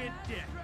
sucking dick.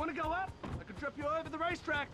Want to go up? I can trip you over the racetrack.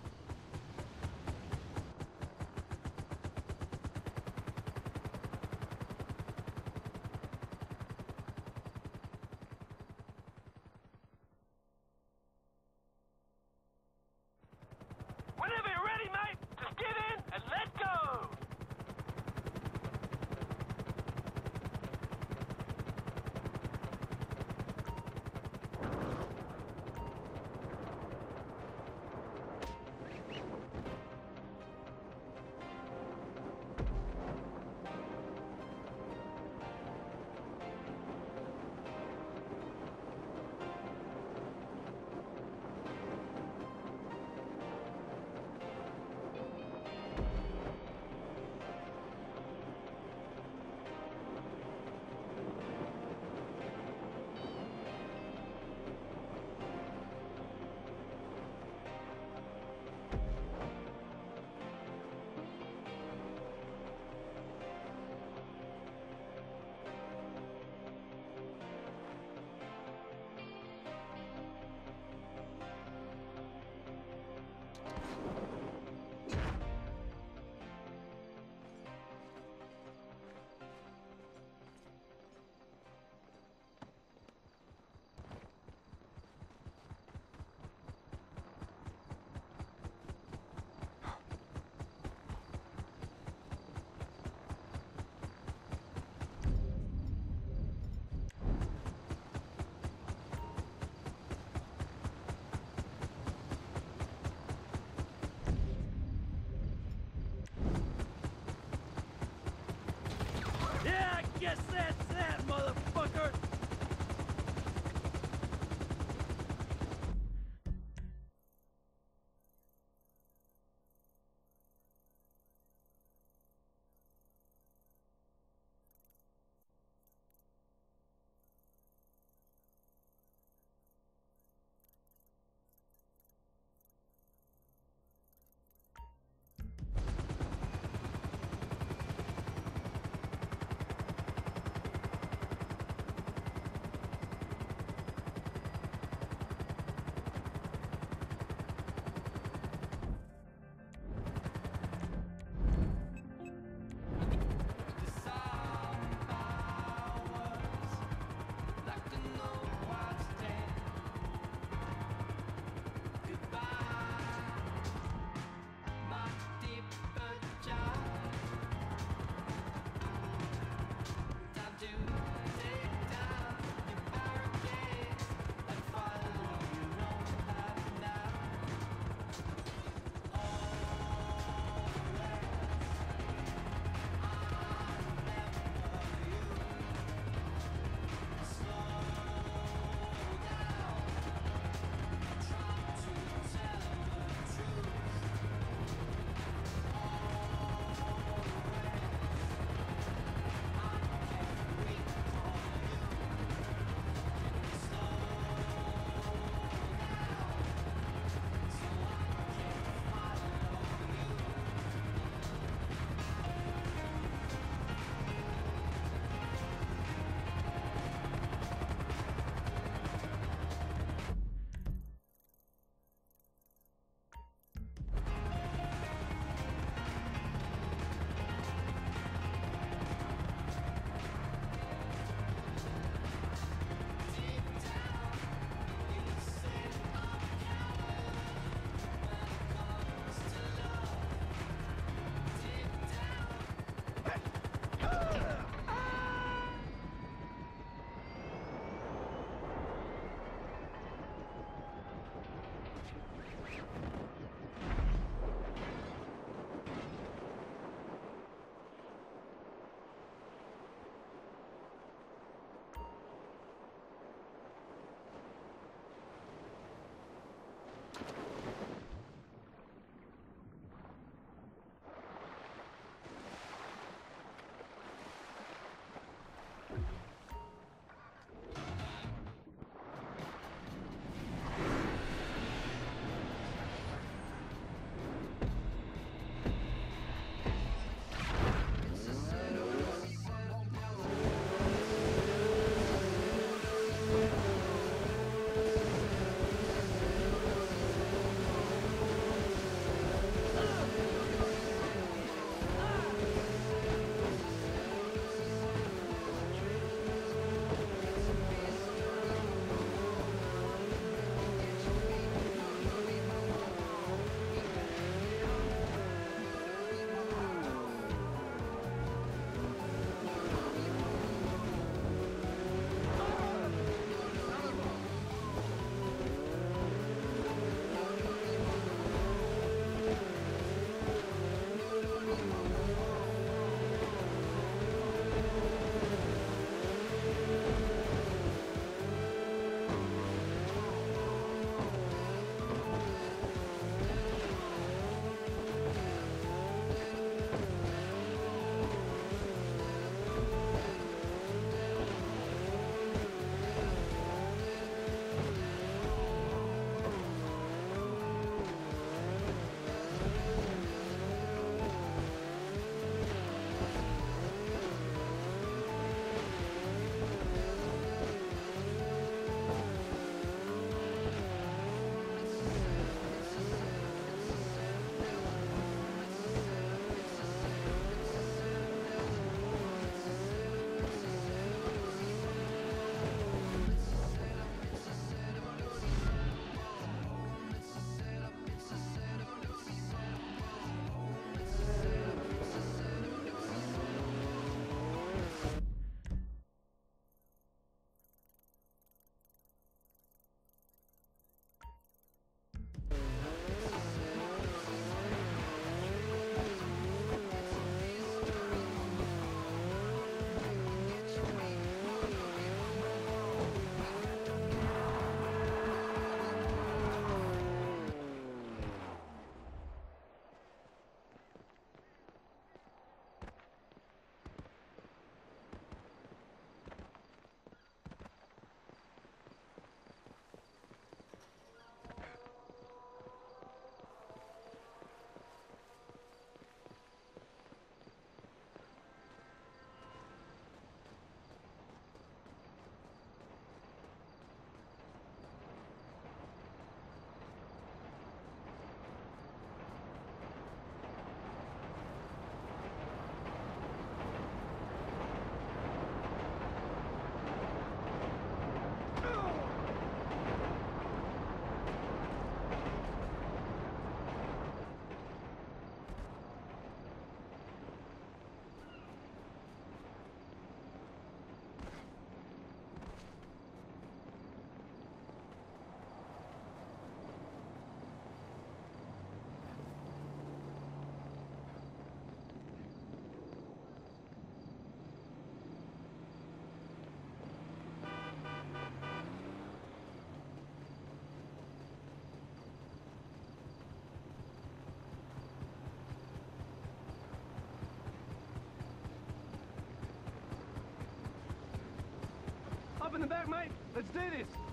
Mate. Let's do this.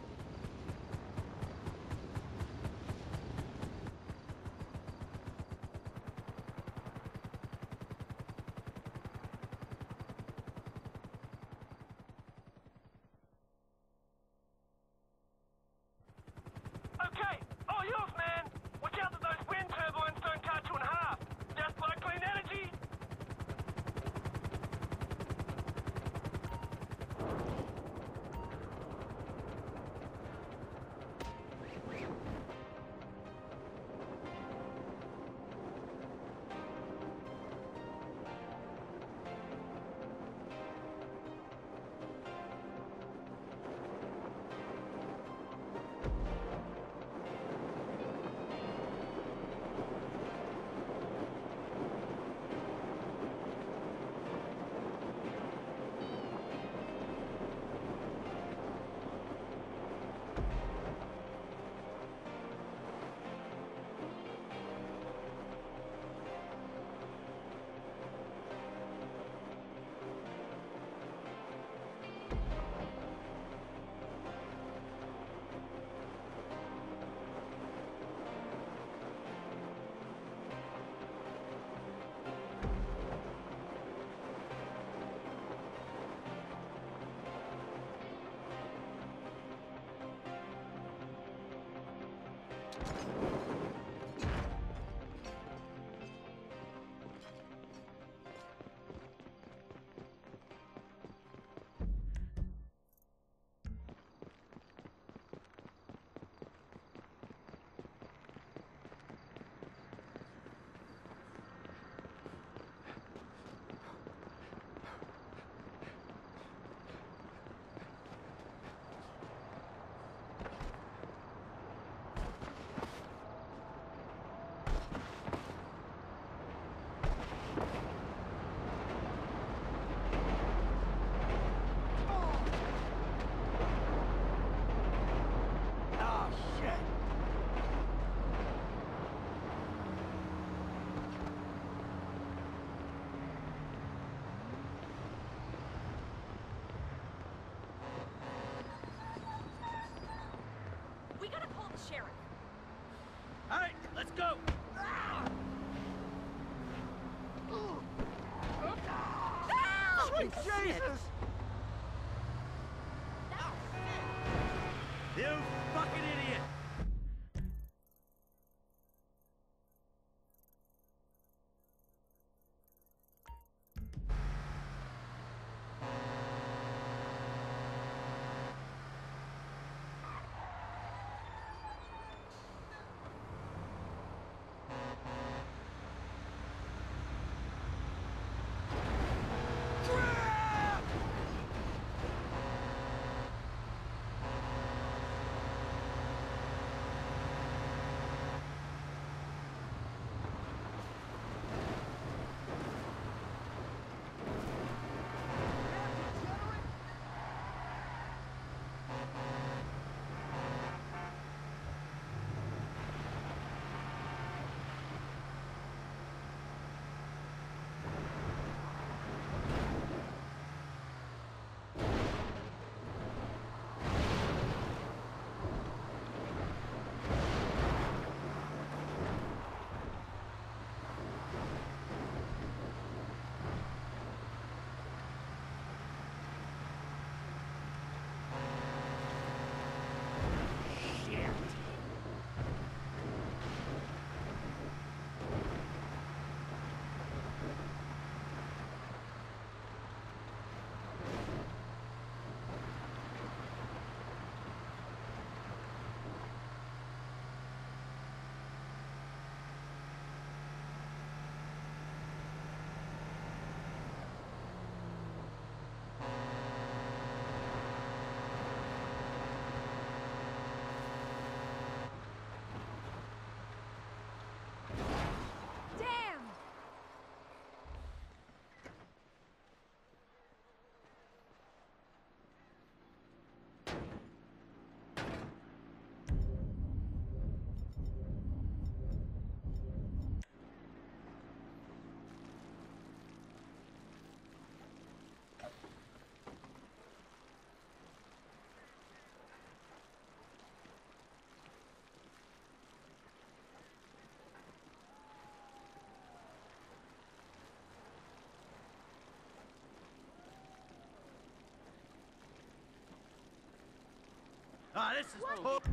Ah, this is bullshit.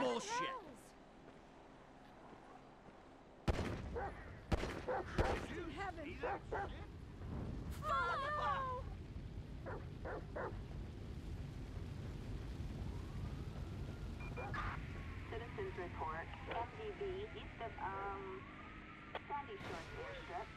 else? In heaven. Follow! Citizens report. MDB east of, um, Sandy Shores airstrip.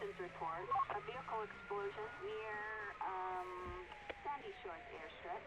Citizens report. A vehicle explosion near, um, Sandy Shores airstrip.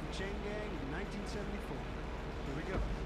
The Chain Gang in 1974. Here we go.